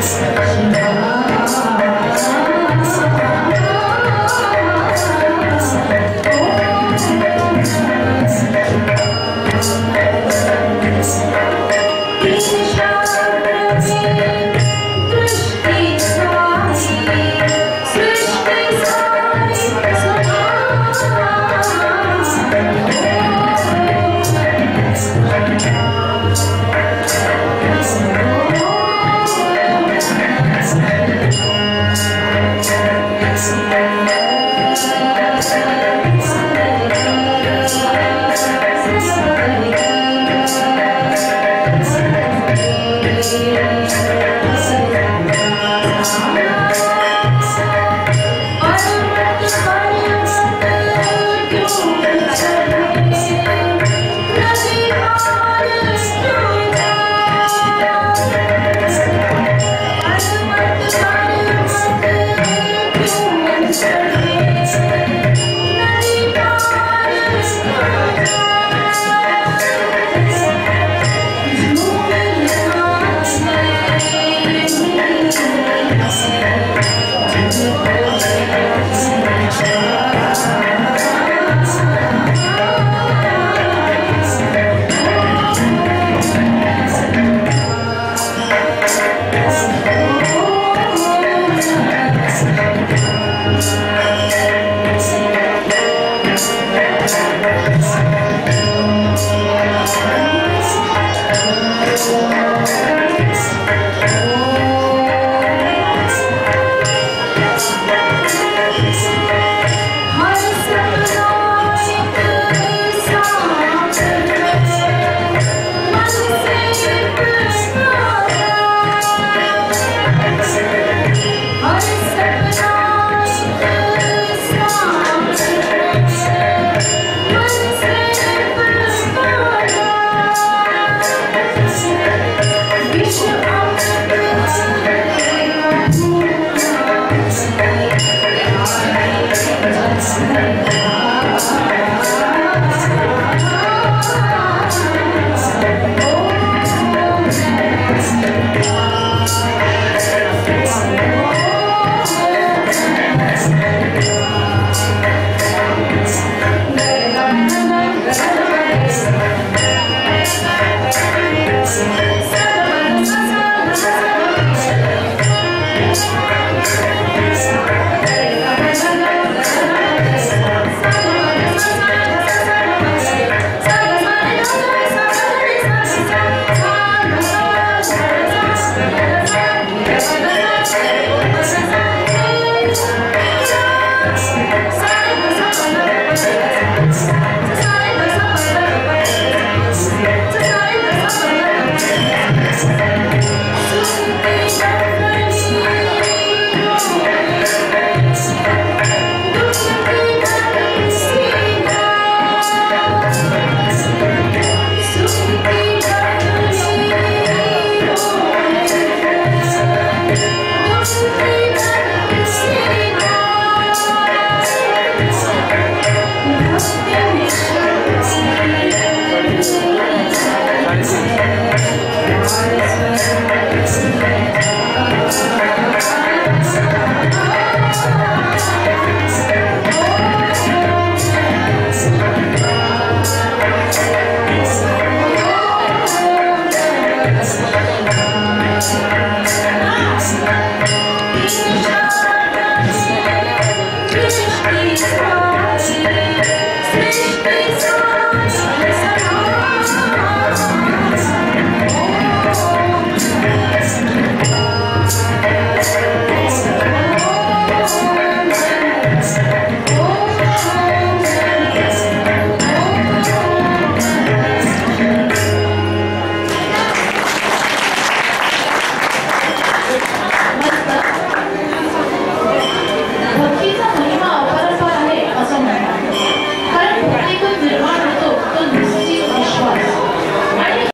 स Thank you. Thank you. Yes. Krishna